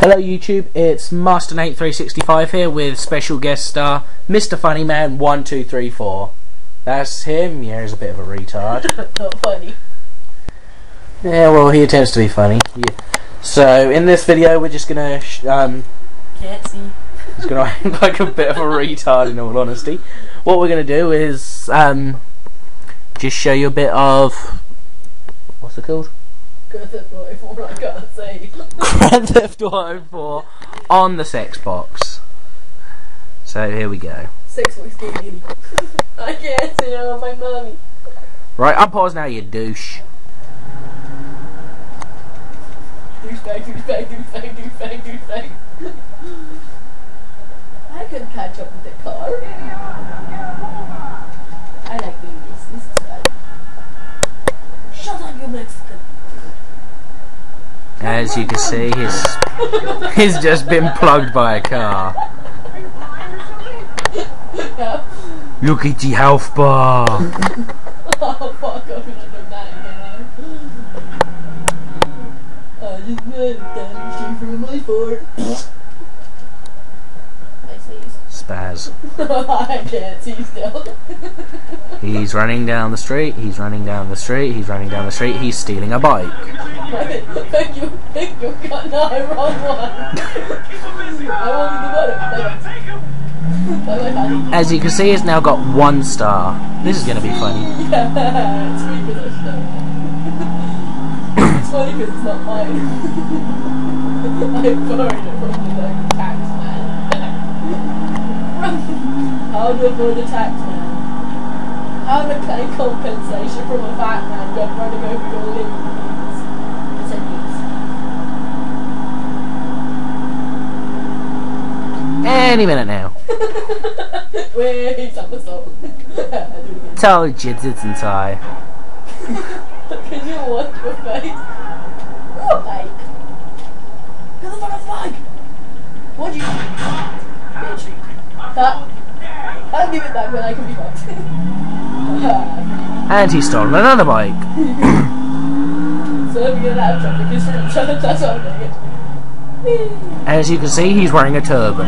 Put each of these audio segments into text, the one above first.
Hello YouTube, it's MasterNate365 here with special guest star Mr. Funnyman1234. That's him, yeah, he's a bit of a retard. Not funny. yeah, well, he attempts to be funny. Yeah. So, in this video, we're just gonna, sh- um, Can't see. he's gonna act like a bit of a retard in all honesty. What we're gonna do is, um, just show you a bit of, what's it called? Grand Theft Auto 4, I can't say. Grand Theft Auto 4 on the Xbox. So here we go. Six weeks gaming. I can't see out my mommy. Right, unpause now, you douche. Douchebag, douchebag, douchebag, douchebag, douchebag. I could catch up with the car. I like doing this. This is fun. Shut up, you Mexican. As you can see, he's he's just been plugged by a car. Look at the health bar. Oh fuck, I'm gonna do that again. I just went down from my fort. Spaz. I can't see still. He's running down the street. He's running down the street. He's running down the street. He's stealing a bike. Thank you, thank you. God, no, I wrong one. I. Bye bye. As you can see, he's now got one star. This is gonna be funny. Yeah, it's for this it's funny because it's not mine. I borrowed it from the like, tax man. How to avoid a tax man? How to claim compensation from a fat man got running over your living Any minute now. Wait. Do it again. Told you, didn't I? Can you watch your face? What bike? Get the fuck the bike! What'd you Bitch. Cut. I'll give it back when I can be fucked. And he's stolen another bike. so if you get out of traffic, it's from traffic, that's what I'm doing. As you can see, he's wearing a turban.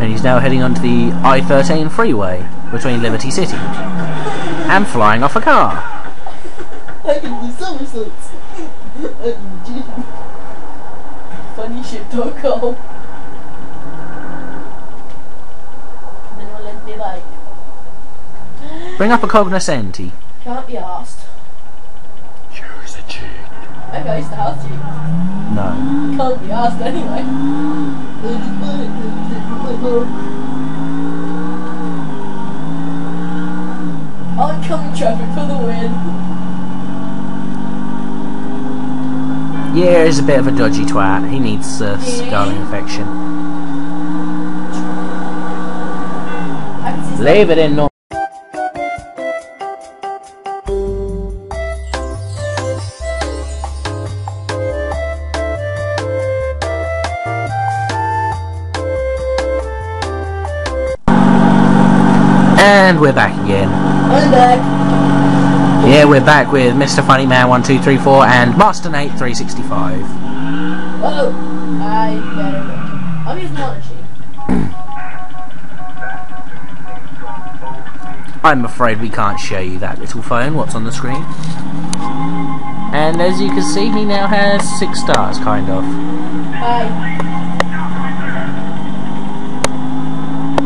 And he's now heading onto the I-13 freeway between Liberty City. And flying off a car. Do. Funnyshit.com. And then we'll let me like, Bring up a cognoscenti. can't be asked. Choose a cheat. Maybe I used to have to. No. Can't be asked anyway. Oncoming traffic for the win. Yeah, he's a bit of a dodgy twat. He needs uh, scarring infection. I can see Leave it in normal. And we're back again. I'm back. Yeah, we're back with Mr. Funnyman1234 and Master Nate 365. Oh, I better go. I'm using. I'm afraid we can't show you that little phone, what's on the screen. And as you can see, he now has six stars, kind of. Bye.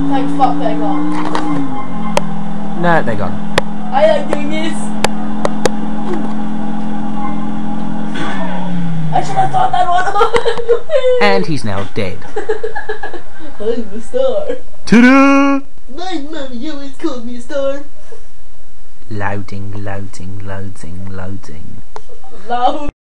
Thank fuck they're gone. No, they're gone. I like doing this. I should have thought that one. And he's now dead. I'm a star. Ta-da! My mommy always called me a star. Loading, loading, loading, loading. Loud.